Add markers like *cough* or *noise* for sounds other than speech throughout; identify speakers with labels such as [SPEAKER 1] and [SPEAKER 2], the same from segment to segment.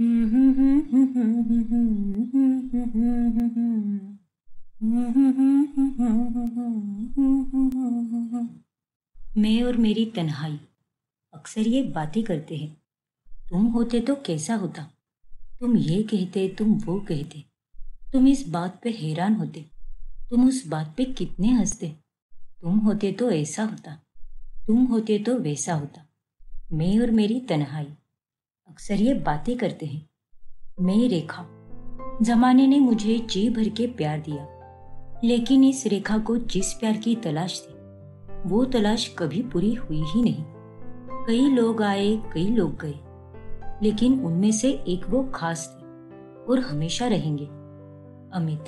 [SPEAKER 1] मैं और मेरी तन्हाई अक्सर ये बातें करते हैं। तुम होते तो कैसा होता? तुम ये कहते, तुम वो कहते। तुम इस बात पे हैरान होते। तुम उस बात पे कितने हँसते। तुम होते तो ऐसा होता। तुम होते तो वैसा होता। मैं और मेरी तन्हाई अक्सर ये बातें करते हैं। मैं रेखा। जमाने ने मुझे जी भर के प्यार दिया। लेकिन इस रेखा को जिस प्यार की तलाश थी, वो तलाश कभी पूरी हुई ही नहीं। कई लोग आए, कई लोग गए। लेकिन उनमें से एक वो खास थे और हमेशा रहेंगे। अमित,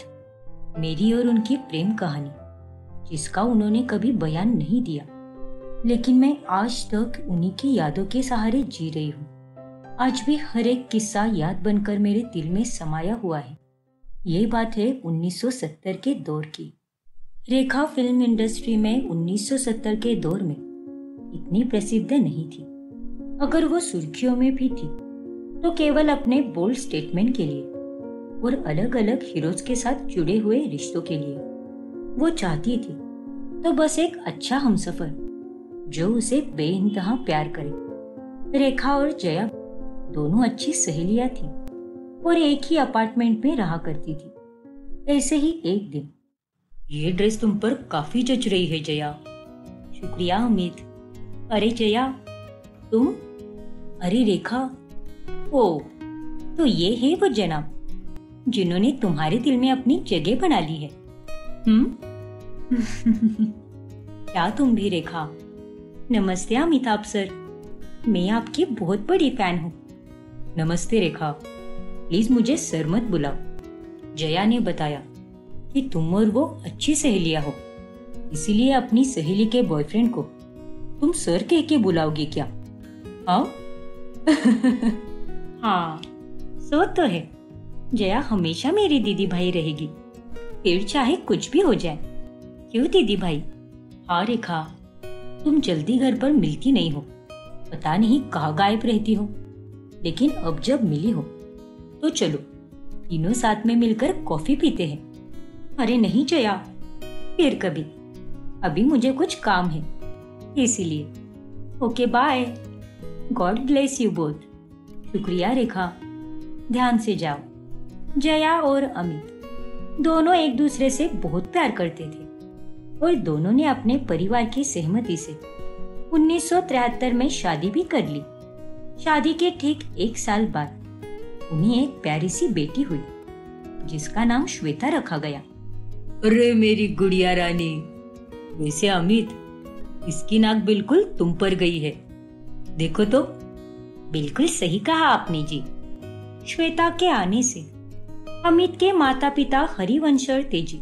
[SPEAKER 1] मेरी और उनकी प्रेम कहानी, जिसका उन्होंने कभी बयान नहीं दिया। लेकिन मैं आज तक उन्हीं की यादों के सहारे जी रही हूँ। आज भी हर एक किस्सा याद बनकर मेरे दिल में समाया हुआ है। ये बात है 1970 के दौर की। रेखा फ़िल्म इंडस्ट्री में 1970 के दौर में इतनी प्रसिद्ध नहीं थी। अगर वो सुर्खियों में भी थी तो केवल अपने बोल्ड स्टेटमेंट के लिए और अलग अलग हीरोज के साथ जुड़े हुए रिश्तों के लिए। वो चाहती थी तो बस एक अच्छा हमसफर, जो उसे बेइंतहा प्यार करे। रेखा और जया दोनों अच्छी सहेलियाँ थी और एक ही अपार्टमेंट में रहा करती थी। ऐसे ही एक दिन, ये ड्रेस तुम पर काफ़ी जच रही है जया। शुक्रिया, अमित। अरे जया, तुम? अरे रेखा। ओ तो ये है वो जनाब जिन्होंने तुम्हारे दिल में अपनी जगह बना ली है। हम्म? *laughs* क्या तुम भी, रेखा? नमस्ते, अमिताभ सर। मैं आपकी बहुत बड़ी फ़ैन हूँ। नमस्ते रेखा। प्लीज़ मुझे सर मत बुलाओ। जया ने बताया कि तुम और वो अच्छी सहेलियाँ हो। इसीलिए अपनी सहेली के बॉयफ्रेंड को तुम सर कह के बुलाओगे क्या? हाँ *laughs* हाँ सो तो है। जया हमेशा मेरी दीदी भाई रहेगी। फिर चाहे कुछ भी हो जाए। क्यों दीदी भाई? हाँ रेखा, तुम जल्दी घर पर मिलती नहीं हो। पता नहीं कहाँ गायब रहती हो। लेकिन अब जब मिली हो तो चलो, तीनों साथ में मिलकर कॉफ़ी पीते हैं। अरे नहीं जया, फिर कभी। अभी मुझे कुछ काम है, इसीलिए। Okay bye God bless you both शुक्रिया, रेखा। ध्यान से जाओ। जया और अमित, दोनों एक दूसरे से बहुत प्यार करते थे, और दोनों ने अपने परिवार की सहमति से 1973 में शादी भी कर ली। शादी के ठीक एक साल बाद उन्हें एक प्यारी सी बेटी हुई जिसका नाम श्वेता रखा गया। अरे मेरी गुड़िया रानी वैसे अमित इसकी नाक बिल्कुल तुम पर गई है। देखो तो। बिल्कुल सही कहा आपने जी। श्वेता के आने से अमित के माता पिता हरिवंश और तेज़ी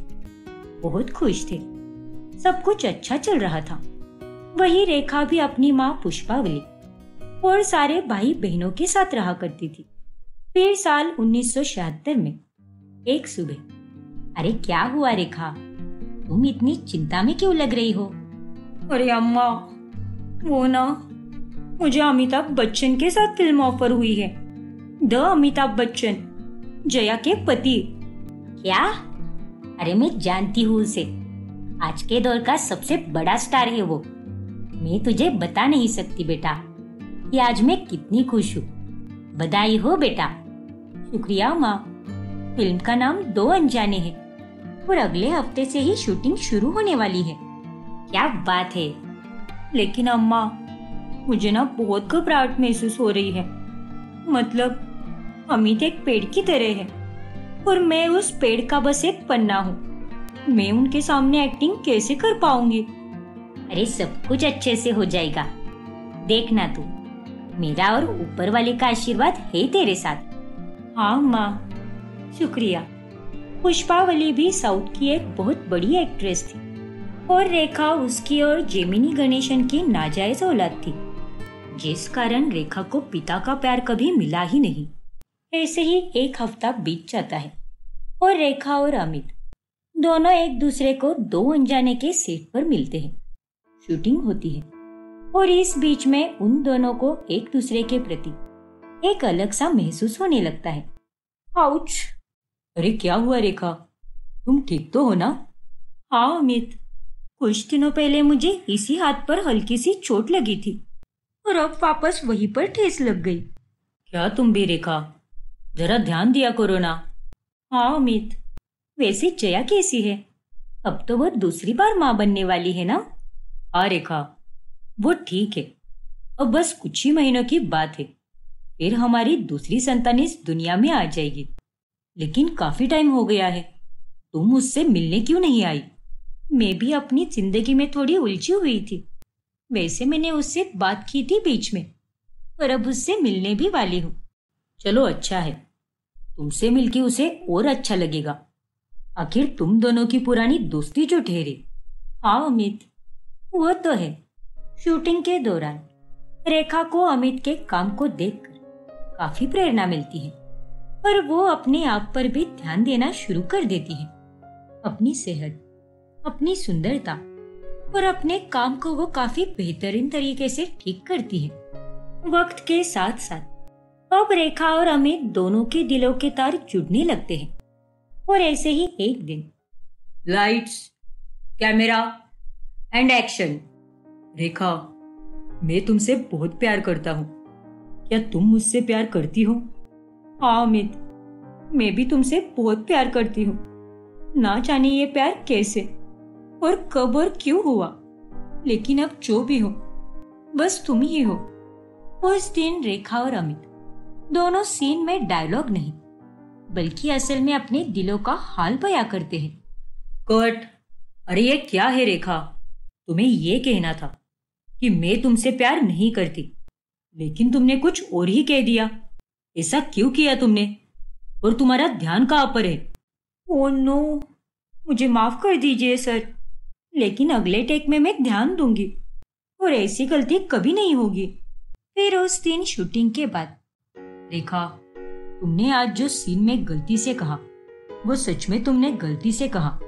[SPEAKER 1] बहुत खुश थे। सब कुछ अच्छा चल रहा था। वही रेखा भी अपनी माँ पुष्पावली और सारे भाई बहनों के साथ रहा करती थी। फिर साल उन्नीस सौ छिहत्तर में एक सुबह, अरे, क्या हुआ रेखा? तुम इतनी चिंता में क्यों लग रही हो? अरे, अम्मा, वो ना, मुझे अमिताभ बच्चन के साथ फ़िल्म ऑफ़र हुई है। द अमिताभ बच्चन, जया के पति। क्या? अरे, मैं जानती हूँ उसे। आज के दौर का सबसे बड़ा स्टार है वो। मैं तुझे बता नहीं सकती, बेटा। कि आज मैं कितनी खुश हूँ। बधाई हो बेटा। शुक्रिया माँ। फ़िल्म का नाम दो अनजाने है और अगले हफ़्ते से ही शूटिंग शुरू होने वाली है। क्या बात है। लेकिन अम्मा, मुझे ना बहुत घबराहट महसूस हो रही है। मतलब अमित एक पेड़ की तरह है और मैं उस पेड़ का बस एक पन्ना हूँ। मैं उनके सामने एक्टिंग कैसे कर पाऊँगी? अरे सब कुछ अच्छे से हो जाएगा। देखना तू। मेरा और ऊपर वाले का आशीर्वाद है तेरे साथ. हाँ माँ. शुक्रिया. पुष्पावली भी साउथ की एक बहुत बड़ी एक्ट्रेस थी. और रेखा उसकी और जेमिनी गणेशन की नाजायज औलाद थी। जिस कारण रेखा को पिता का प्यार कभी मिला ही नहीं। ऐसे ही एक हफ़्ता बीत जाता है और रेखा और अमित दोनों एक दूसरे को दो अनजाने के सेट पर मिलते हैं। शूटिंग होती है। और इस बीच में उन दोनों को एक दूसरे के प्रति एक अलग सा महसूस होने लगता है। आउच
[SPEAKER 2] अरे क्या हुआ रेखा? तुम ठीक तो हो ना?
[SPEAKER 1] हाँ अमित। कुछ दिनों पहले मुझे इसी हाथ पर हल्की सी चोट लगी थी और अब वापस वहीं पर ठेस लग गई।
[SPEAKER 2] क्या तुम भी रेखा? जरा ध्यान दिया करो ना।
[SPEAKER 1] हाँ अमित। वैसे जया कैसी है? अब तो वह दूसरी बार माँ बनने वाली है ना?
[SPEAKER 2] हाँ रेखा। वो ठीक है। अब बस कुछ ही महीनों की बात है। फिर हमारी दूसरी संतान इस दुनिया में आ जाएगी। लेकिन काफ़ी टाइम हो गया है। तुम उससे मिलने क्यों नहीं आई?
[SPEAKER 1] मैं भी अपनी ज़िंदगी में थोड़ी उलझी हुई थी। वैसे मैंने उससे बात की थी बीच में, पर अब उससे मिलने भी वाली हूँ।
[SPEAKER 2] चलो अच्छा है। तुमसे मिलके उसे और अच्छा लगेगा। आखिर तुम दोनों की पुरानी दोस्ती जो ठहरी।
[SPEAKER 1] हाँ अमित, वो तो है। शूटिंग के दौरान रेखा को अमित के काम को देखकर काफ़ी प्रेरणा मिलती है, पर वो अपने आप पर भी ध्यान देना शुरू कर देती है। अपनी सेहत, अपनी सुंदरता और अपने काम को वो काफ़ी बेहतरीन तरीके से ठीक करती है। वक्त के साथ साथ अब रेखा और अमित दोनों के दिलों के तार जुड़ने लगते हैं और ऐसे ही एक दिन,
[SPEAKER 2] lights, camera and action Rekha, मैं तुमसे बहुत प्यार करता हूँ। क्या तुम मुझसे प्यार करती हो?
[SPEAKER 1] हाँ अमित मैं भी तुमसे बहुत प्यार करती हूँ। ना जाने ये प्यार कैसे और कब और क्यों हुआ। लेकिन अब जो भी हो, बस तुम ही हो। उस दिन रेखा और अमित, दोनों सीन में डायलॉग नहीं, बल्कि असल में अपने दिलों का हाल बया करते हैं।
[SPEAKER 2] कट, अरे ये क्या है रेखा? तुम्हें ये कहना था। कि मैं तुमसे प्यार नहीं करती। लेकिन तुमने कुछ और ही कह दिया। ऐसा क्यों किया तुमने? और तुम्हारा ध्यान कहाँ पर है?
[SPEAKER 1] ओ नो मुझे माफ़ कर दीजिए, सर। लेकिन अगले टेक में मैं ध्यान दूँगी। और ऐसी गलती कभी नहीं होगी। फिर उस दिन शूटिंग के बाद
[SPEAKER 2] रेखा तुमने आज जो सीन में गलती से कहा, वो सच में तुमने गलती से कहा,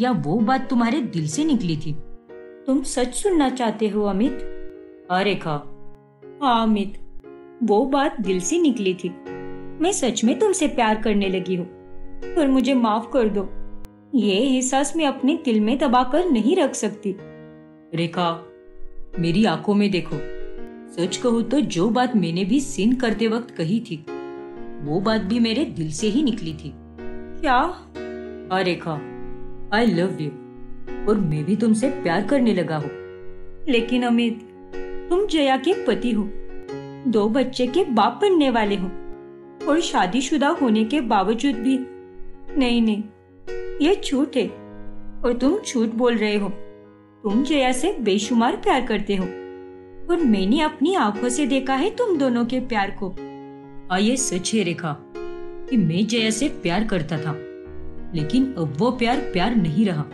[SPEAKER 2] या वो बात तुम्हारे दिल से निकली थी?
[SPEAKER 1] तुम सच सुनना चाहते हो, अमित?
[SPEAKER 2] हाँ रेखा
[SPEAKER 1] हाँ अमित। वो बात दिल से निकली थी। मैं सच में तुमसे प्यार करने लगी हूँ। पर मुझे माफ़ कर दो। ये एहसास मैं अपने दिल में दबा कर नहीं रख सकती।
[SPEAKER 2] रेखा मेरी आँखों में देखो। सच कहूँ तो जो बात मैंने भी सीन करते वक्त कही थी, वो बात भी मेरे दिल से ही निकली थी।
[SPEAKER 1] क्या?
[SPEAKER 2] हाँ रेखा आई लव यू और मैं भी तुमसे प्यार करने लगा हूँ।
[SPEAKER 1] लेकिन अमित, तुम जया के पति हो। दो बच्चे के बाप बनने वाले हो। और शादीशुदा होने के बावजूद भी। नहीं नहीं, ये झूठ है। और तुम झूठ बोल रहे हो। तुम जया से बेशुमार प्यार करते हो। और मैंने अपनी आँखों से देखा है तुम दोनों के प्यार को।
[SPEAKER 2] आ ये सच है रेखा, कि मैं जया से प्यार करता था। लेकिन अब वो प्यार प्यार नहीं रहा।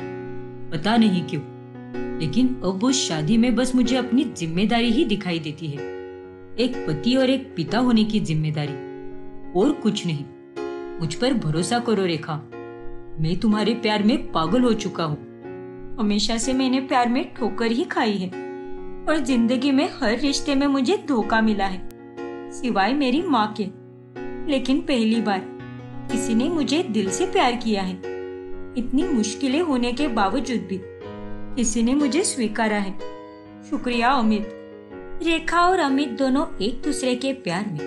[SPEAKER 2] पता नहीं क्यों। लेकिन अब वो शादी में बस मुझे अपनी ज़िम्मेदारी ही दिखाई देती है। एक पति और एक पिता होने की ज़िम्मेदारी। और कुछ नहीं। मुझ पर भरोसा करो रेखा। मैं तुम्हारे प्यार में पागल हो चुका हूँ।
[SPEAKER 1] हमेशा से मैंने प्यार में ठोकर ही खाई है। और ज़िंदगी में हर रिश्ते में मुझे धोखा मिला है। सिवाय मेरी माँ के। लेकिन पहली बार किसी ने मुझे दिल से प्यार किया है। इतनी मुश्किलें होने के बावजूद भी। किसी ने मुझे स्वीकारा है। शुक्रिया, अमित। रेखा और अमित दोनों एक दूसरे के प्यार में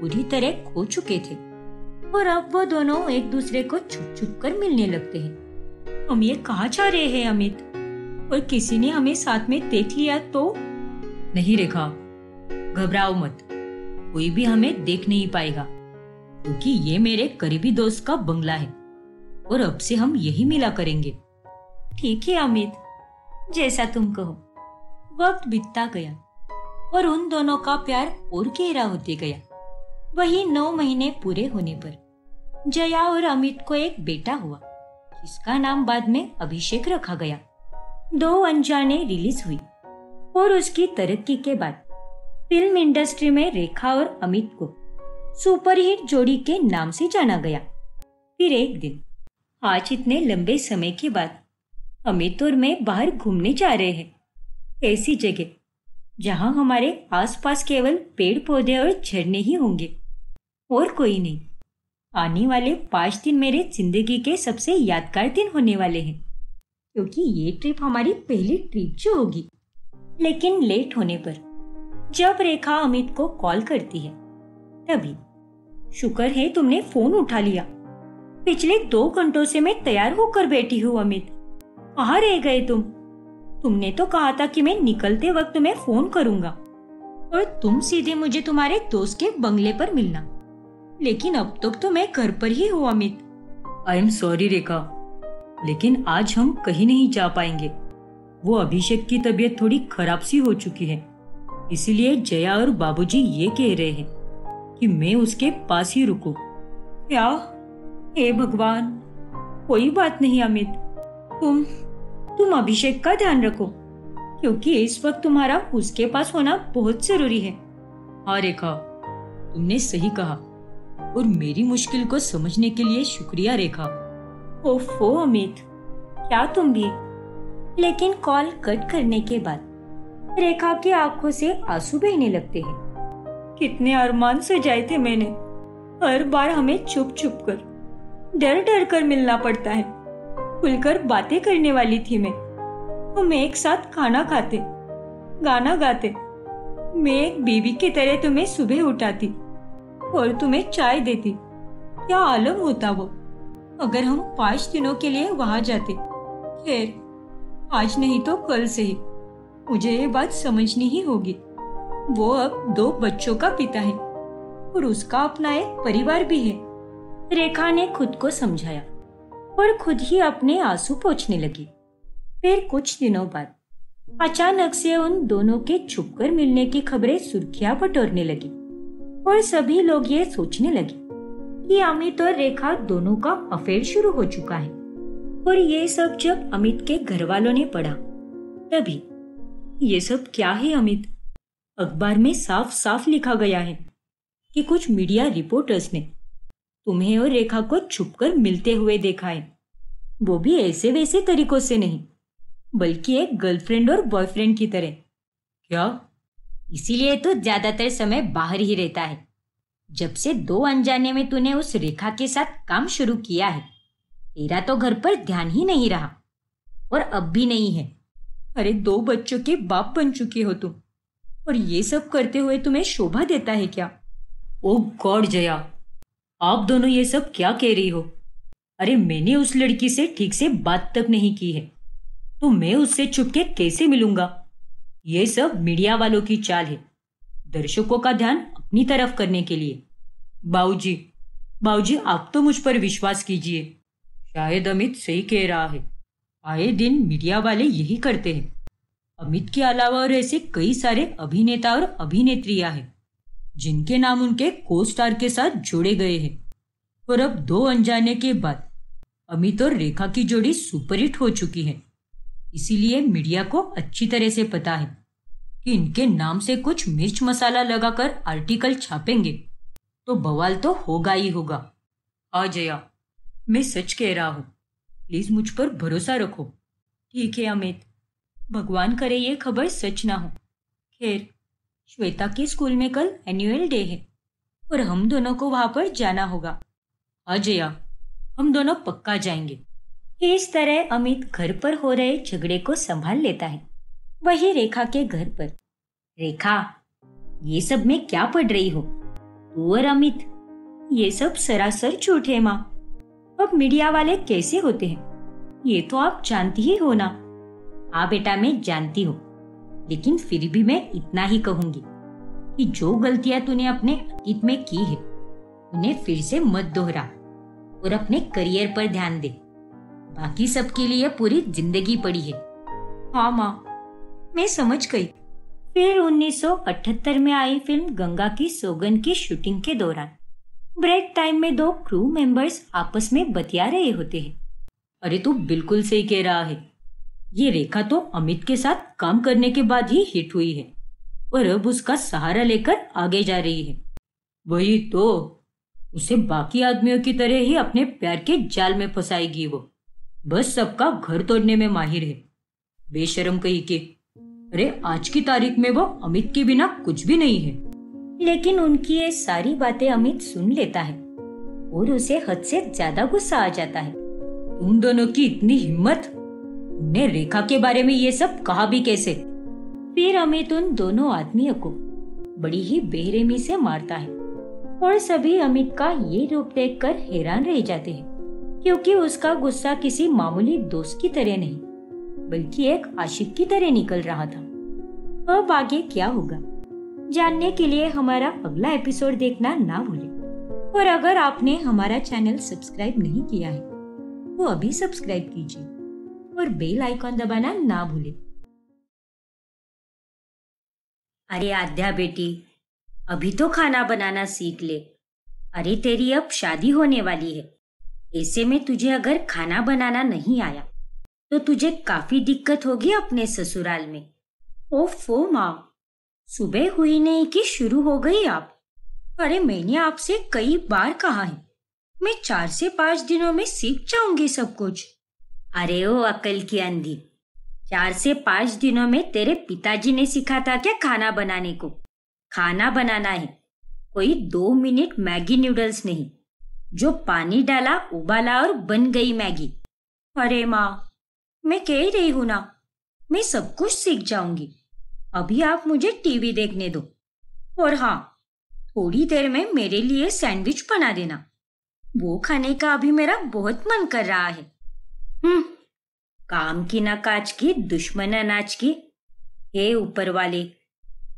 [SPEAKER 1] पूरी तरह खो चुके थे और अब वो दोनों एक दूसरे को छुप छुप कर मिलने लगते हैं। हम ये कहा जा रहे हैं, अमित? और किसी ने हमें साथ में देख लिया तो?
[SPEAKER 2] नहीं, रेखा, घबराओ मत। कोई भी हमें देख नहीं पाएगा, क्योंकि ये मेरे करीबी दोस्त का बंगला है। और अब से हम यही मिला करेंगे।
[SPEAKER 1] ठीक है अमित जैसा तुम कहो। वक्त बीतता गया और उन दोनों का प्यार और गहरा होते गया। वही नौ महीने पूरे होने पर जया और अमित को एक बेटा हुआ, जिसका नाम बाद में अभिषेक रखा गया। दो अनजाने रिलीज़ हुई और उसकी तरक्की के बाद फ़िल्म इंडस्ट्री में रेखा और अमित को सुपरहिट जोड़ी के नाम से जाना गया। फिर एक दिन आज इतने लंबे समय के बाद अमित और मैं बाहर घूमने जा रहे हैं। ऐसी जगह, जहाँ हमारे आसपास केवल पेड़ पौधे और झरने ही होंगे। और कोई नहीं, आने वाले पाँच दिन मेरे ज़िंदगी के सबसे यादगार दिन होने वाले हैं, क्योंकि ये ट्रिप हमारी पहली ट्रिप जो होगी। लेकिन लेट होने पर, जब रेखा अमित को कॉल करती है, तभी, शुक्र है तुमने फ़ोन उठा लिया। पिछले दो घंटों से मैं तैयार होकर बैठी हूँ, अमित। कहाँ रह गए तुम? तुमने तो कहा था कि मैं निकलते वक्त मैं फ़ोन करूँगा। और तुम सीधे मुझे तुम्हारे दोस्त के बंगले पर मिलना। लेकिन अब तक तो मैं घर पर ही हूँ, Amit.
[SPEAKER 2] I am sorry Rekha. लेकिन आज हम कहीं नहीं जा पाएँगे। वो अभिषेक की तबीयत थोड़ी खराब सी हो चुकी है। इसीलिए जया और बाबूजी ये कह रहे हैं कि मैं उसके पास ही रुकूं।
[SPEAKER 1] क्या? हे भगवान कोई बात नहीं अमित। तुम तुम अभिषेक का ध्यान रखो क्योंकि इस वक्त तुम्हारा उसके पास होना बहुत ज़रूरी है।
[SPEAKER 2] हाँ रेखा तुमने सही कहा और मेरी मुश्किल को समझने के लिए शुक्रिया रेखा।
[SPEAKER 1] ओफो अमित क्या तुम भी? लेकिन कॉल कट करने के बाद रेखा की आँखों से आँसू बहने लगते हैं। कितने अरमान सजाए थे मैंने हर बार हमें चुप चुप कर। डर डर कर मिलना पड़ता है। खुलकर बातें करने वाली थी मैं। हम एक साथ खाना खाते, गाना गाते। मैं एक बीबी की तरह तुम्हें सुबह उठाती और तुम्हें चाय देती। क्या आलम होता वो। अगर हम पाँच दिनों के लिए वहाँ जाते, खैर, आज नहीं तो कल से ही। मुझे ये बात समझनी ही होगी। वो अब दो बच्चों का पिता है और उसका अपना एक परिवार भी है। रेखा ने खुद को समझाया और खुद ही अपने आँसू पोछने लगी। फिर कुछ दिनों बाद अचानक से उन दोनों के छुपकर मिलने की खबरें सुर्खियाँ बटोरने लगी और सभी लोग ये सोचने लगे कि अमित और रेखा दोनों का अफेयर शुरू हो चुका है और ये सब जब अमित के घर वालों ने पढ़ा, तभी ये सब क्या है अमित? अखबार में साफ़ साफ़ लिखा गया है कि कुछ मीडिया रिपोर्टर्स ने तुम्हें और रेखा को छुपकर मिलते हुए देखा है। वो भी ऐसे वैसे तरीकों से नहीं, बल्कि एक गर्लफ्रेंड और बॉयफ्रेंड की तरह।
[SPEAKER 2] क्या?
[SPEAKER 1] इसीलिए तो ज़्यादातर समय बाहर ही रहता है। जब से दो अनजाने में तूने उस रेखा के साथ काम शुरू किया है, तेरा तो घर पर ध्यान ही नहीं रहा, और अब भी नहीं है। अरे दो बच्चों के बाप बन चुके हो तुम, और ये सब करते हुए तुम्हें शोभा देता है क्या?
[SPEAKER 2] ओ गॉड जया आप दोनों ये सब क्या कह रही हो? अरे, मैंने उस लड़की से ठीक से बात तक नहीं की है। तो मैं उससे छुपके कैसे मिलूँगा? ये सब मीडिया वालों की चाल है। दर्शकों का ध्यान अपनी तरफ़ करने के लिए। बाऊजी बाऊजी, आप तो मुझ पर विश्वास कीजिए। शायद अमित सही कह रहा है। आए दिन मीडिया वाले यही करते हैं। अमित के अलावा और ऐसे कई सारे अभिनेता और अभिनेत्रियाँ हैं। जिनके नाम उनके को स्टार के साथ जोड़े गए हैं। और अब दो अनजाने के बाद, अमित और रेखा की जोड़ी सुपरहिट हो चुकी है। इसीलिए मीडिया को अच्छी तरह से पता है कि इनके नाम से कुछ मिर्च मसाला लगाकर आर्टिकल छापेंगे। तो बवाल तो होगा ही होगा। आ जया, मैं सच कह रहा हूँ। प्लीज़ मुझ पर भरोसा रखो।
[SPEAKER 1] ठीक है अमित, भगवान करे ये खबर सच ना हो। खैर श्वेता के स्कूल में कल एनुअल डे है, और हम दोनों को वहाँ पर जाना होगा।
[SPEAKER 2] अजया, हम दोनों पक्का जाएँगे।
[SPEAKER 1] इस तरह अमित घर पर हो रहे झगड़े को संभाल लेता है, वही रेखा के घर पर। रेखा, ये सब में क्या पढ़ रही हो? तू और अमित, ये सब सरासर झूठ है माँ। अब मीडिया वाले कैसे होते हैं? ये तो आप जानती ही हो ना। हाँ बेटा, मैं जानती हूँ। लेकिन फिर भी मैं इतना ही कहूँगी कि जो गलतियाँ तूने अपने अतीत में की है उन्हें फिर से मत दोहरा और अपने करियर पर ध्यान दे। बाकी सबके लिए पूरी ज़िंदगी पड़ी है। हाँ माँ। मैं समझ गई। फिर 1978 में आई फ़िल्म गंगा की सोगन की शूटिंग के दौरान। ब्रेक टाइम में दो क्रू मेंबर्स आपस में बतिया रहे होते हैं।
[SPEAKER 2] अरे तू बिल्कुल सही कह रहा है। ये रेखा तो अमित के साथ काम करने के बाद ही हिट हुई है और अब उसका सहारा लेकर आगे जा रही है। वही तो उसे बाकी आदमियों की तरह ही अपने प्यार के जाल में फंसाएगी वो। बस सबका घर तोड़ने में माहिर है। बेशरम कही के अरे आज की तारीख में वो अमित के बिना कुछ भी नहीं है।
[SPEAKER 1] लेकिन उनकी ये सारी बातें अमित सुन लेता है और उसे हद से ज़्यादा गुस्सा आ जाता है।
[SPEAKER 2] तुम दोनों की इतनी हिम्मत ने रेखा के बारे में ये सब कहा भी कैसे?
[SPEAKER 1] फिर अमित उन दोनों आदमियों को बड़ी ही बेरहमी से मारता है और सभी अमित का ये रूप देखकर हैरान रह जाते हैं, क्योंकि उसका गुस्सा किसी मामूली दोस्त की तरह नहीं, बल्कि एक आशिक की तरह निकल रहा था। अब आगे क्या होगा? जानने के लिए हमारा अगला एपिसोड देखना ना भूलें। और अगर आपने हमारा चैनल सब्सक्राइब नहीं किया है तो अभी सब्सक्राइब कीजिए। और बेल आइकॉन दबाना ना भूलें। अरे आद्या बेटी, अभी तो खाना बनाना सीख ले। अरे तेरी अब शादी होने वाली है। ऐसे में तुझे अगर खाना बनाना नहीं आया तो तुझे काफ़ी दिक्कत होगी अपने ससुराल में। ओफो माँ, सुबह हुई नहीं कि शुरू हो गई आप? अरे मैंने आपसे कई बार कहा है, मैं चार से पाँच दिनों में सीख जाऊँगी सब कुछ। अरे ओ अकल की अंधी, चार से पाँच दिनों में तेरे पिताजी ने सिखा था क्या खाना बनाने को? खाना बनाना है, कोई दो मिनट मैगी नूडल्स नहीं, जो पानी डाला, उबाला और बन गई मैगी। अरे माँ, मैं कह रही हूँ ना, मैं सब कुछ सीख जाऊँगी, अभी आप मुझे टीवी देखने दो। और हाँ थोड़ी देर में मेरे लिए सैंडविच बना देना, वो खाने का अभी मेरा बहुत मन कर रहा है। काम की ना काज की, दुश्मन अनाज की। हे ऊपर वाले,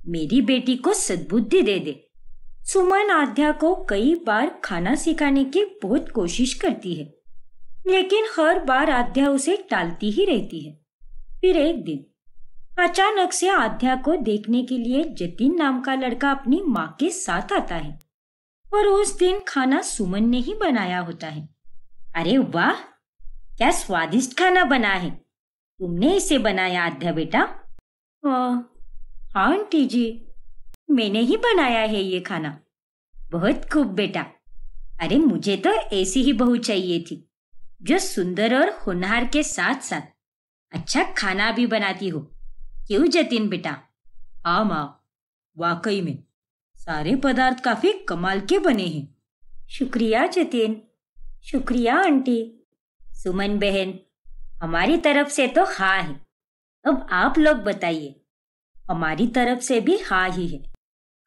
[SPEAKER 1] मेरी बेटी को सद्बुद्धि दे दे। सुमन आध्या को कई बार खाना सिखाने की बहुत कोशिश करती है, लेकिन हर बार आध्या उसे टालती ही रहती है। फिर एक दिन, अचानक से आध्या को देखने के लिए जतिन नाम का लड़का अपनी माँ के साथ आता है, और उस दिन खाना सुमन ने ही बनाया होता है। अरे वाह! क्या स्वादिष्ट खाना बना है? तुमने इसे बनाया आध्या बेटा? हाँ आंटी जी। मैंने ही बनाया है ये खाना। बहुत खूब बेटा। अरे, मुझे तो ऐसी ही बहू चाहिए थी, जो सुंदर और होनहार के साथ साथ अच्छा खाना भी बनाती हो। क्यों जतिन बेटा?
[SPEAKER 2] हाँ माँ। वाकई में, सारे पदार्थ काफ़ी कमाल के बने हैं।
[SPEAKER 1] शुक्रिया जतिन। शुक्रिया, आंटी। सुमन बहन, हमारी तरफ़ से तो हाँ है। अब आप लोग बताइए, हमारी तरफ़ से भी हाँ ही है।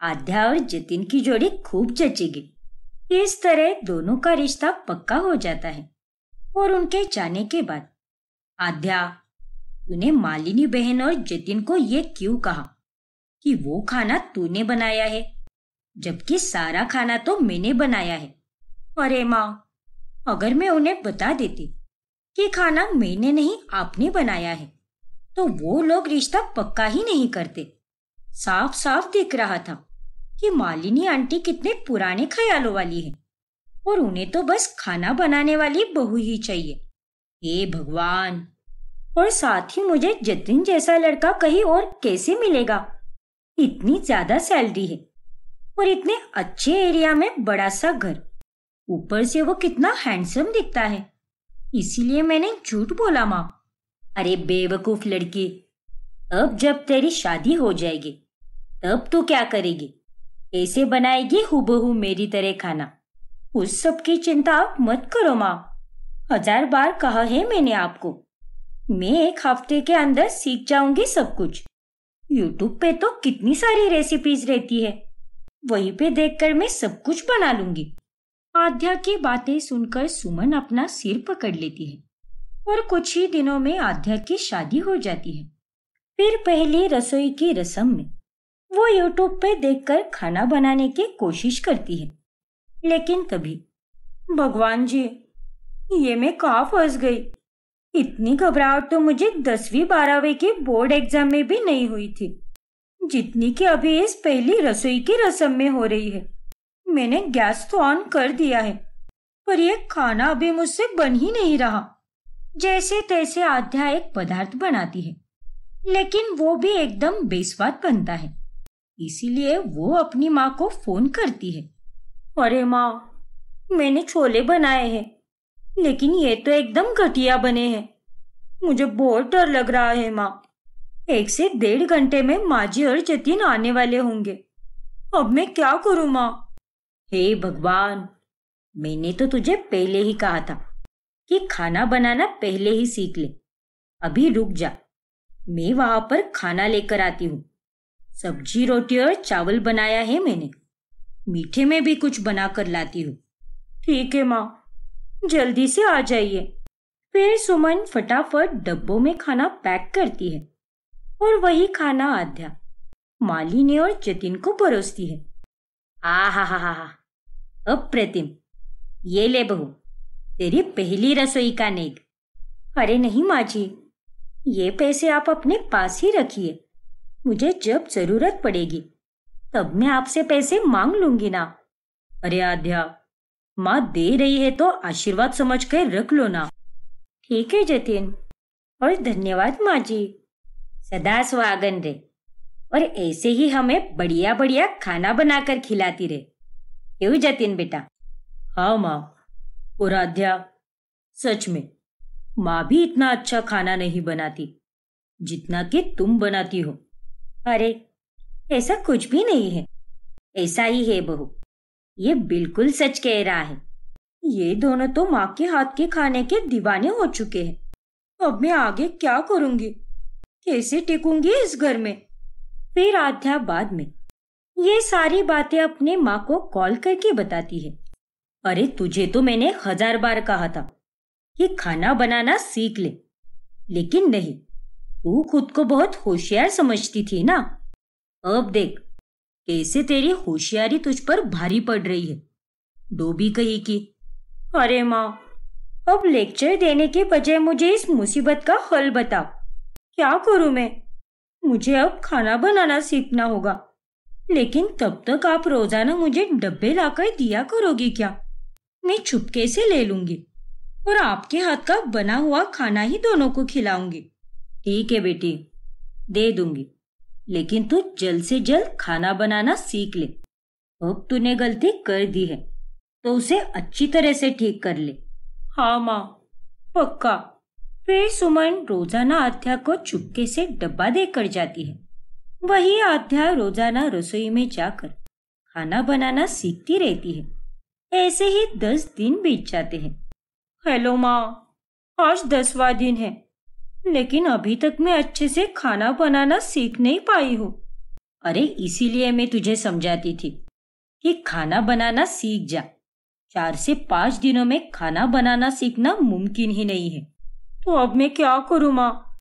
[SPEAKER 1] आध्या और जतिन की जोड़ी खूब जचेगी। इस तरह दोनों का रिश्ता पक्का हो जाता है, और उनके जाने के बाद। आध्या तूने मालिनी बहन और जतिन को ये क्यों कहा कि वो खाना तूने बनाया है, जबकि सारा खाना तो मैंने बनाया है? अरे माँ, अगर मैं उन्हें बता देती कि खाना मैंने नहीं, आपने बनाया है। तो वो लोग रिश्ता पक्का ही नहीं करते। साफ़ साफ़ दिख रहा था कि मालिनी आंटी कितने पुराने ख्यालों वाली है और उन्हें तो बस खाना बनाने वाली बहू ही चाहिए। हे भगवान! और साथ ही मुझे जतिन जैसा लड़का कहीं और कैसे मिलेगा? इतनी ज़्यादा सैलरी है और इतने अच्छे एरिया में बड़ा सा घर। ऊपर से वो कितना हैंडसम दिखता है। इसीलिए मैंने झूठ बोला, माँ। अरे बेवकूफ़ लड़की, अब जब तेरी शादी हो जाएगी, तब तू क्या करेगी? कैसे बनाएगी हुबहू मेरी तरह खाना। उस सब की चिंता आप मत करो, माँ। हज़ार बार कहा है मैंने आपको। मैं एक हफ़्ते के अंदर सीख जाऊँगी सब कुछ। यूट्यूब पे तो कितनी सारी रेसिपीज़ रहती है। वहीं पे देखकर मैं सब कुछ बना लूँगी। आध्या की बातें सुनकर सुमन अपना सिर पकड़ लेती है और कुछ ही दिनों में आध्या की शादी हो जाती है। फिर पहली रसोई की रस्म में वो यूट्यूब पे देखकर खाना बनाने की कोशिश करती है। लेकिन तभी, भगवान जी, ये मैं कहा फंस गई? इतनी घबराहट तो मुझे दसवीं बारहवीं के बोर्ड एग्ज़ाम में भी नहीं हुई थी, जितनी कि अभी इस पहली रसोई की रसम में हो रही है। मैंने गैस तो ऑन कर दिया है, पर यह खाना अभी मुझसे बन ही नहीं रहा। जैसे तैसे आध्या एक पदार्थ बनाती है, लेकिन वो भी एकदम बेस्वाद बनता है। इसीलिए वो अपनी माँ को फ़ोन करती है। अरे माँ, मैंने छोले बनाए हैं, लेकिन ये तो एकदम घटिया बने हैं। मुझे बहुत डर लग रहा है माँ। एक से डेढ़ घंटे में माजी और जतिन आने वाले होंगे। अब मैं क्या करूँ माँ? हे भगवान, मैंने तो तुझे पहले ही कहा था कि खाना बनाना पहले ही सीख ले। अभी रुक जा, मैं वहाँ पर खाना लेकर आती हूँ। सब्ज़ी रोटी और चावल बनाया है मैंने, मीठे में भी कुछ बना कर लाती हूँ। ठीक है माँ, जल्दी से आ जाइए। फिर सुमन फटाफट डब्बों में खाना पैक करती है और वही खाना आध्या मालिनी और जतिन को परोसती है। आ हा हा हा। अप्रतिम। ये ले बहू, तेरी पहली रसोई का नेग। अरे नहीं माँ जी ये पैसे आप अपने पास ही रखिए। मुझे जब ज़रूरत पड़ेगी, तब मैं आपसे पैसे मांग लूँगी ना।
[SPEAKER 2] अरे आध्या माँ दे रही है तो आशीर्वाद समझ कर रख लो ना।
[SPEAKER 1] ठीक है जतिन, और धन्यवाद माँ जी सदा स्वागन रे, और ऐसे ही हमें बढ़िया बढ़िया खाना बनाकर खिलाती रहे क्यों जतिन बेटा.
[SPEAKER 2] हाँ माँ और सच में, माँ भी इतना अच्छा खाना नहीं बनाती, जितना कि तुम बनाती हो.
[SPEAKER 1] अरे, ऐसा कुछ भी नहीं है. ऐसा ही है बहू. ये बिल्कुल सच कह रहा है. ये दोनों तो माँ के हाथ के खाने के दीवाने हो चुके हैं. अब मैं आगे क्या करूँगी? कैसे टिकूँगी इस घर में? फिर आध्या बाद में ये सारी बातें अपने माँ को कॉल करके बताती है।
[SPEAKER 2] अरे, तुझे तो मैंने हज़ार बार कहा था कि खाना बनाना सीख ले। लेकिन नहीं, तू खुद को बहुत होशियार समझती थी ना। अब देख, कैसे तेरी होशियारी तुझ पर भारी पड़ रही है। डोबी कही की।
[SPEAKER 1] अरे माँ, अब लेक्चर देने के बजाय मुझे इस मुसीबत का हल बताओ क्या करूँ मैं? मुझे अब खाना बनाना सीखना होगा। लेकिन तब तक आप रोज़ाना मुझे डब्बे लाकर दिया करोगी क्या? मैं चुपके से ले लूँगी और आपके हाथ का बना हुआ खाना ही दोनों को खिलाऊँगी।
[SPEAKER 2] ठीक है बेटी, दे दूँगी। लेकिन तू जल्द से जल्द खाना बनाना सीख ले। अब तूने गलती कर दी है तो उसे अच्छी तरह से ठीक कर ले।
[SPEAKER 1] हाँ माँ, पक्का। फिर सुमन रोज़ाना आध्या को चुपके से डब्बा देकर जाती है। वही आध्या रोज़ाना रसोई में जाकर खाना बनाना सीखती रहती है। ऐसे ही दस दिन बीत जाते हैं। हेलो माँ, आज दसवा दिन है, लेकिन अभी तक मैं अच्छे से खाना बनाना सीख नहीं पाई हूँ।
[SPEAKER 2] अरे, इसीलिए मैं तुझे समझाती थी कि खाना बनाना सीख जा। चार से पाँच दिनों में खाना बनाना सीखना मुमकिन ही नहीं है।
[SPEAKER 1] तो अब मैं क्या करूँ माँ?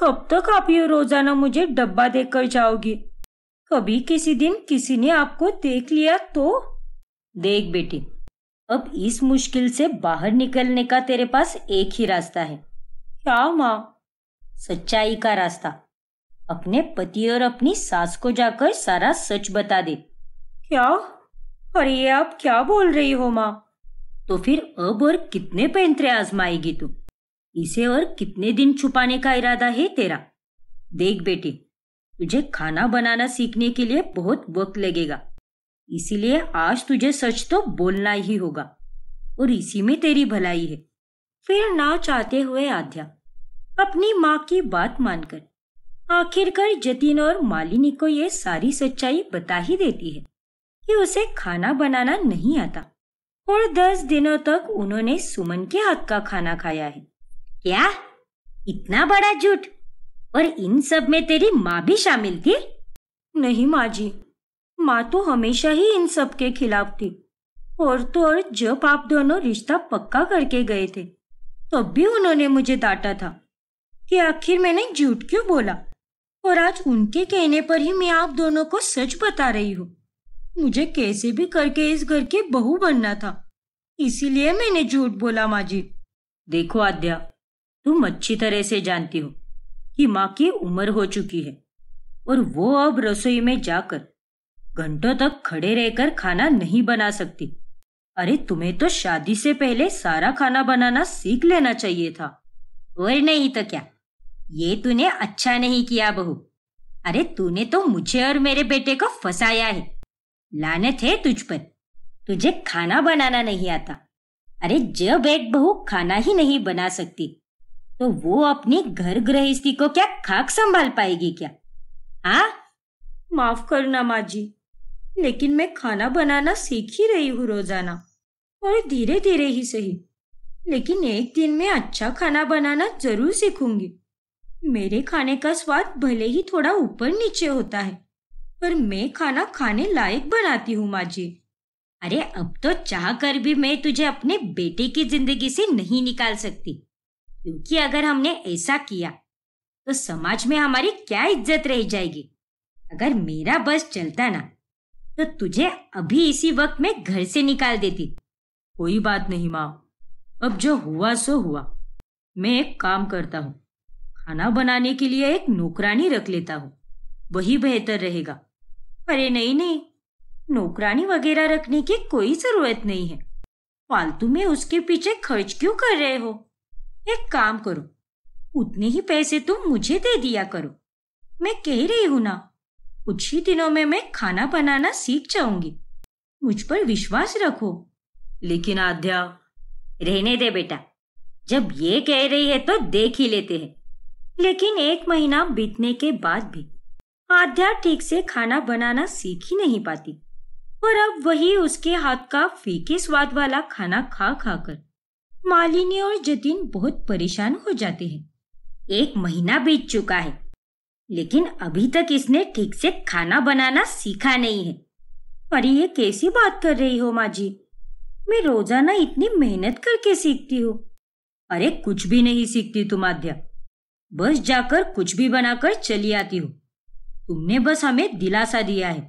[SPEAKER 1] कब तक आप ये रोज़ाना मुझे डब्बा देकर जाओगी? कभी किसी दिन किसी ने आपको देख लिया तो?
[SPEAKER 2] देख बेटी, अब इस मुश्किल से बाहर निकलने का तेरे पास एक ही रास्ता है।
[SPEAKER 1] क्या माँ?
[SPEAKER 2] सच्चाई का रास्ता। अपने पति और अपनी सास को जाकर सारा सच बता दे।
[SPEAKER 1] क्या? अरे, आप क्या बोल रही हो माँ?
[SPEAKER 2] तो फिर अब और कितने पैंतरे आजमाएगी तू? इसे और कितने दिन छुपाने का इरादा है तेरा? देख बेटी, तुझे खाना बनाना सीखने के लिए बहुत वक्त लगेगा। इसीलिए आज तुझे सच तो बोलना ही होगा। और इसी में तेरी भलाई है।
[SPEAKER 1] फिर ना चाहते हुए आध्या, अपनी माँ की बात मानकर। आखिरकार जतिन और मालिनी को ये सारी सच्चाई बता ही देती है कि उसे खाना बनाना नहीं आता। और दस दिनों तक उन्होंने सुमन के हाथ का खाना खाया है।
[SPEAKER 2] क्या? इतना बड़ा झूठ? और इन सब में तेरी माँ भी शामिल थी?
[SPEAKER 1] नहीं माँ जी माँ तो हमेशा ही इन सब के खिलाफ थी। और तो और जब आप दोनों रिश्ता पक्का करके गए थे, तब भी उन्होंने मुझे डांटा था कि आखिर मैंने झूठ क्यों बोला? और आज उनके कहने पर ही मैं आप दोनों को सच बता रही हूँ। मुझे कैसे भी करके इस घर की बहू बनना था। इसीलिए मैंने झूठ बोला माँ जी
[SPEAKER 2] देखो आद्या तुम अच्छी तरह से जानती हो कि माँ की उम्र हो चुकी है। और वो अब रसोई में जाकर घंटों तक खड़े रहकर खाना नहीं बना सकती। अरे, तुम्हें तो शादी से पहले सारा खाना बनाना सीख लेना चाहिए था।
[SPEAKER 1] और नहीं तो क्या? ये तूने अच्छा नहीं किया बहू। अरे, तूने तो मुझे और मेरे बेटे को फंसाया है। लानत है तुझ पर। तुझे खाना बनाना नहीं आता। अरे, जब एक बहू खाना ही नहीं बना सकती तो वो अपनी घर गृहस्थी को क्या खाक संभाल पाएगी क्या? हाँ
[SPEAKER 2] माफ़ करना माँ जी लेकिन मैं खाना बनाना सीख ही रही हूँ रोज़ाना, और धीरे धीरे ही सही। लेकिन एक दिन मैं अच्छा खाना बनाना ज़रूर सीखूँगी। मेरे खाने का स्वाद भले ही थोड़ा ऊपर नीचे होता है, पर मैं खाना खाने लायक बनाती हूँ माँ जी
[SPEAKER 1] अरे, अब तो चाह कर भी मैं तुझे अपने बेटे की ज़िंदगी से नहीं निकाल सकती। क्योंकि अगर हमने ऐसा किया तो समाज में हमारी क्या इज़्ज़त रह जाएगी? अगर मेरा बस चलता ना तो तुझे अभी इसी वक्त में घर से निकाल देती।
[SPEAKER 2] कोई बात नहीं माँ। अब जो हुआ, सो हुआ। मैं एक काम करता हूँ। खाना बनाने के लिए एक नौकरानी रख लेता हूँ। वही बेहतर रहेगा।
[SPEAKER 1] अरे नहीं नहीं। नौकरानी वगैरह रखने की कोई ज़रूरत नहीं है। फालतू में उसके पीछे खर्च क्यों कर रहे हो? एक काम करो। उतने ही पैसे तुम मुझे दे दिया करो। मैं कह रही हूँ ना, कुछ ही दिनों में मैं खाना बनाना सीख जाऊँगी। मुझ पर विश्वास रखो।
[SPEAKER 2] लेकिन आध्या
[SPEAKER 1] रहने दे बेटा। जब ये कह रही है तो देख ही लेते हैं। लेकिन एक महीना बीतने के बाद भी आध्या ठीक से खाना बनाना सीख ही नहीं पाती। और अब वही उसके हाथ का फीके स्वाद वाला खाना खा खाकर मालिनी और जतिन बहुत परेशान हो जाते हैं। एक महीना बीत चुका है, लेकिन अभी तक इसने ठीक से खाना बनाना सीखा नहीं है। अरे ये कैसी बात कर रही हो माँ जी मैं रोज़ाना इतनी मेहनत करके सीखती हूँ।
[SPEAKER 2] अरे कुछ भी नहीं सीखती तुम, आद्या। बस जाकर कुछ भी बनाकर चली आती हो। तुमने बस हमें दिलासा दिया है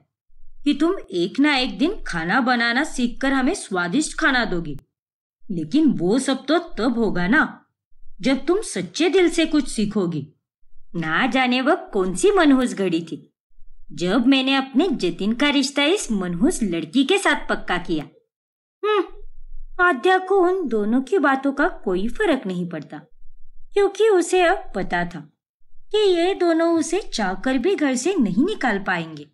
[SPEAKER 2] कि तुम एक ना एक दिन खाना बनाना सीखकर हमें स्वादिष्ट खाना दोगी। लेकिन वो सब तो तब होगा ना, जब तुम सच्चे दिल से कुछ सीखोगी।
[SPEAKER 1] ना जाने वह कौन सी मनहूस घड़ी थी। जब मैंने अपने जतिन का रिश्ता इस मनहूस लड़की के साथ पक्का किया। हम्म आद्या को उन दोनों की बातों का कोई फ़र्क नहीं पड़ता, क्योंकि उसे अब पता था कि ये दोनों उसे चाहकर भी घर से नहीं निकाल पाएँगे।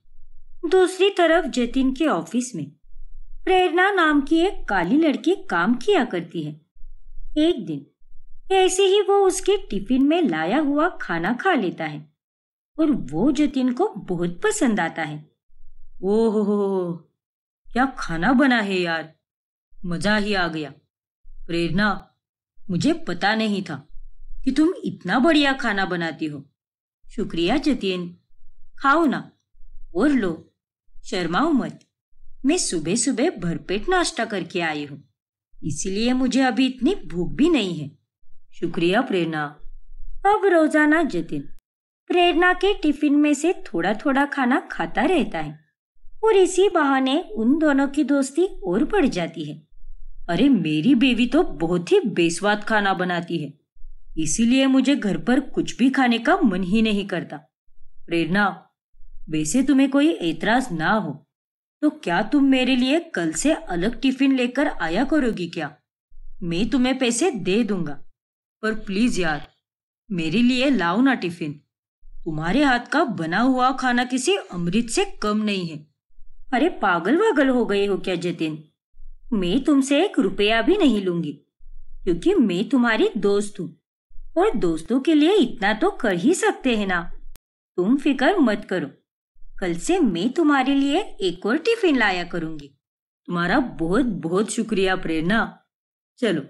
[SPEAKER 1] दूसरी तरफ़ जतिन के ऑफ़िस में प्रेरणा नाम की एक काली लड़की काम किया करती है। एक दिन, ऐसे ही वो उसके टिफ़िन में लाया हुआ खाना खा लेता है और वो जतिन को बहुत पसंद आता है।
[SPEAKER 2] ओहो क्या खाना बना है यार? मज़ा ही आ गया। प्रेरणा, मुझे पता नहीं था कि तुम इतना बढ़िया खाना बनाती हो।
[SPEAKER 1] शुक्रिया जतिन। खाओ ना, और लो, शर्माओ मत। मैं सुबह सुबह भरपेट नाश्ता करके आई हूँ। इसीलिए मुझे अभी इतनी भूख भी नहीं है।
[SPEAKER 2] शुक्रिया, प्रेरणा।
[SPEAKER 1] अब रोज़ाना जतिन। प्रेरणा के टिफ़िन में से थोड़ा थोड़ा खाना खाता रहता है और इसी बहाने उन दोनों की दोस्ती और बढ़ जाती है।
[SPEAKER 2] अरे, मेरी बेबी तो बहुत ही बेस्वाद खाना बनाती है। इसीलिए मुझे घर पर कुछ भी खाने का मन ही नहीं करता। प्रेरणा, वैसे तुम्हें कोई एतराज़ ना हो। तो क्या तुम मेरे लिए कल से अलग टिफ़िन लेकर आया करोगी क्या? मैं तुम्हें पैसे दे दूँगा। पर प्लीज़ यार, मेरे लिए लाओ ना टिफ़िन। तुम्हारे हाथ का बना हुआ खाना किसी अमृत से कम नहीं है।
[SPEAKER 1] अरे पागल वागल हो गए हो क्या जतिन? मैं तुमसे एक रुपया भी नहीं लूँगी, क्योंकि मैं तुम्हारी दोस्त हूँ। और दोस्तों के लिए इतना तो कर ही सकते हैं ना। तुम फ़िक्र मत करो। कल से मैं तुम्हारे लिए एक और टिफ़िन लाया करूँगी।
[SPEAKER 2] तुम्हारा बहुत बहुत शुक्रिया, प्रेरणा। चलो,